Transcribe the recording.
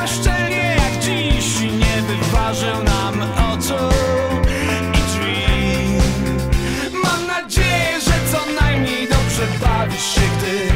bezczelnie jak dziś nie wyważył nam oczu i drzwi. Mam nadzieję, że co najmniej dobrze bawisz się, gdy